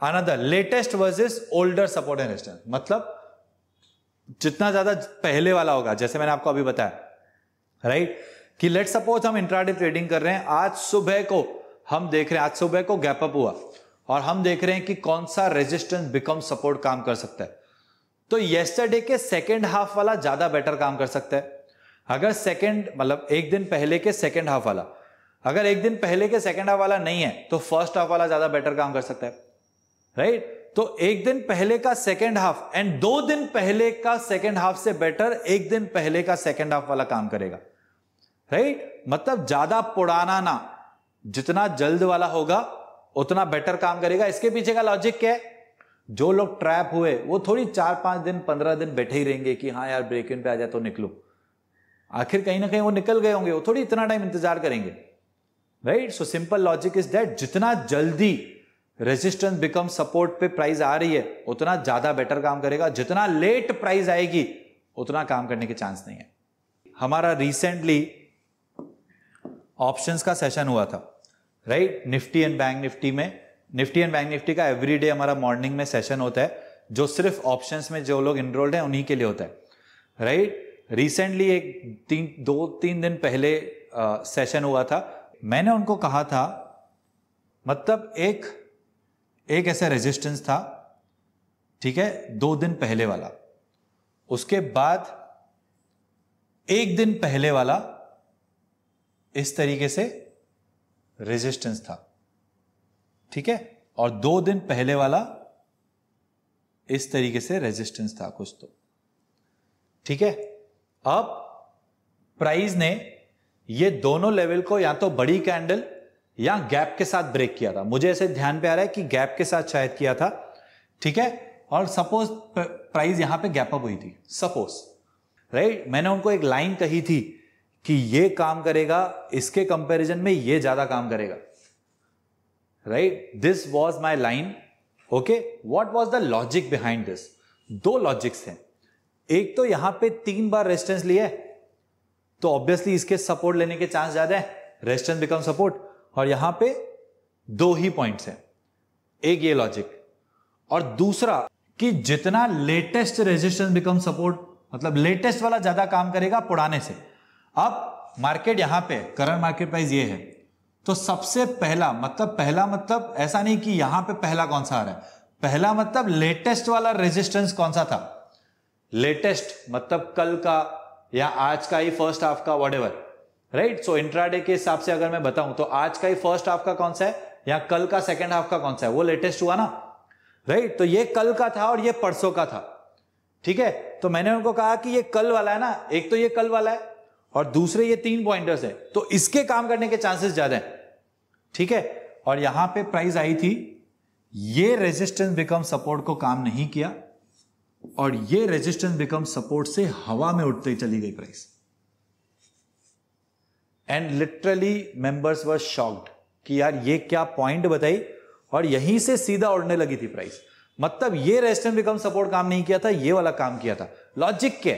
Another latest versus older support and resistance मतलब जितना ज़्यादा पहले वाला होगा, जैसे मैंने आपको अभी बताया राइट कि लेट सपोज़ हम इंट्राडे ट्रेडिंग कर रहे हैं, आज सुबह को हम देख रहे हैं, आज सुबह को गैप अप हुआ, और हम देख रहे हैं कि कौन सा रेजिस्टेंस बिकम सपोर्ट काम कर सकता है। तो येस्टरडे के सेकेंड हाफ़ वाला ज़्यादा बेटर काम कर सकता है। अगर सेकेंड मतलब एक दिन पहले के सेकेंड हाफ़ वाला, अगर एक दिन पहले के सेकेंड हाफ़ वाला नहीं है तो फ़र्स्ट हाफ़ वाला ज़्यादा बेटर काम कर सकता है। राइट तो एक दिन पहले का सेकेंड हाफ़ एंड दो दिन पहले का सेकेंड हाफ़ से बेटर एक दिन पहले का सेकेंड हाफ़ वाला काम करेगा। राइट मतलब ज़्यादा पुराना ना, जितना जल्द वाला होगा, उतना बेटर काम करेगा। इसके पीछे का लॉजिक क्या है? जो लोग ट्रैप हुए, वो थोड़ी चार पाँच दिन, पंद्रह दिन बैठे ही रहेंगे कि हाँ यार ब्रेक इन पे आ जाए तो निकलो। आखिर कहीं ना कहीं वो निकल गए होंगे, वो थोड़ी इतना टाइम इंतज़ार करेंगे। Right so simple logic is that जितना जल्दी रेजिस्टेंस बिकम सपोर्ट पे प्राइस आ रही है, उतना ज़्यादा बेटर काम करेगा। जितना लेट प्राइस आएगी, उतना काम करने के चांस नहीं है। हमारा रिसेंटली ऑप्शंस का सेशन हुआ था right Nifty and bank Nifty में। निफ्टी एंड बैंक निफ्टी का एवरीडे हमारा मॉर्निंग में सेशन होता है, जो सिर्फ़ ऑप्शंस में जो लोग इनरोल्ड हैं, उन्हीं के लिए होता है राइट रिसेंटली एक तीन, दो, तीन दिन पहले सेशन हुआ था। मैंने उनको कहा था मतलब एक एक ऐसा रेजिस्टेंस था, ठीक है, दो दिन पहले वाला। उसके बाद एक दिन पहले वाला इस तरीके से रेजिस्टेंस था, ठीक है? और दो दिन पहले वाला इस तरीके से रेजिस्टेंस था कुछ तो ठीक है? अब प्राइस ने ये दोनों लेवल को या तो बड़ी कैंडल या गैप के साथ ब्रेक किया था। मुझे ऐसे ध्यान पे आ रहा है कि गैप के साथ शायद किया था, ठीक है? और सपोज़ प्राइस यहाँ पे गैप अप हुई थी। सपोज़ राइट मैंने उनको एक लाइन कही थी कि ये काम करेगा, इसके कंपैरिजन में ये ज़्यादा काम करेगा। Right this was my line okay what was the logic behind this दो लॉजिक्स हैं। एक तो यहाँ पे तीन बार रेस्टेंस लिया है तो ऑब्वियसली इसके सपोर्ट लेने के चांस ज़्यादा है। रेस्टेंस बिकम सपोर्ट और यहाँ पे दो ही पॉइंट्स हैं। एक ये लॉजिक और दूसरा कि जितना लेटेस्ट रेजिस्टेंस बिकम सपोर्ट मतलब लेटेस्ट वाला ज़्यादा काम करेगा पुराने से। अब मार्केट यहाँ पे करंट मार्केट प्राइस ये है। तो सबसे पहला मतलब पहला मतलब ऐसा नहीं कि यहाँ पे पहला कौन सा आ रहा है। पहला मतलब लेटेस्ट वाला रेजिस्टेंस कौन सा था? लेटेस्ट मतलब कल का या आज का ही फ़र्स्ट हाफ़ का वट राइट सो इंट्राडे के हिसाब से अगर मैं बताऊँ तो आज का ही फ़र्स्ट हाफ़ का कौन सा है? या कल का सेकेंड हाफ़ का कौन सा है? वो लेटेस्ट हुआ ना? राइट? तो ये कल का था और ये परसों का था। ठीक है? तो मैंने उनको कहा कि ये कल वाला है ना? एक तो ये कल वाला है और दूसरे ये तीन पॉइंटर्स है। तो इसके काम करने के चांसेस ज़्यादा है। ठीक है? और यहाँ पे प्राइस आई थी, ये रेजिस्टेंस बिकम सपोर्ट को काम नहीं किया और ये रेजिस्टेंस बिकम सपोर्ट से हवा में उठते चली गई price and literally members were shocked कि यार ये क्या पॉइंट बताई? और यहीं से सीधा उड़ने लगी थी प्राइस मतलब ये रेजिस्टेंस बिकम सपोर्ट काम नहीं किया था, ये वाला काम किया था। लॉजिक क्या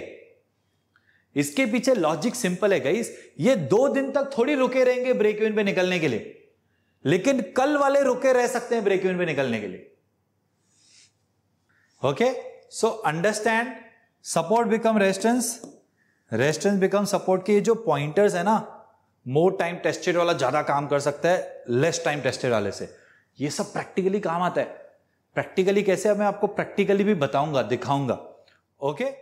इसके पीछे लॉजिक सिंपल है गाइस ये दो दिन तक थोड़ी रुके रहेंगे ब्रेक इवन पे निकलने के लिए। लेकिन कल वाले रुके रह सकते हैं ब्रेक इवन पे निकलने के लिए। Okay so understand support become resistance resistance become support के जो पॉइंटर्स है ना मोर टाइम टेस्टेड वाला ज़्यादा काम कर सकता है लेस टाइम टेस्टेड वाले से। ये सब प्रैक्टिकली काम आता है। प्रैक्टिकली कैसे? है मैं आपको प्रैक्टिकली भी बताऊँगा, दिखाऊँगा। Okay okay?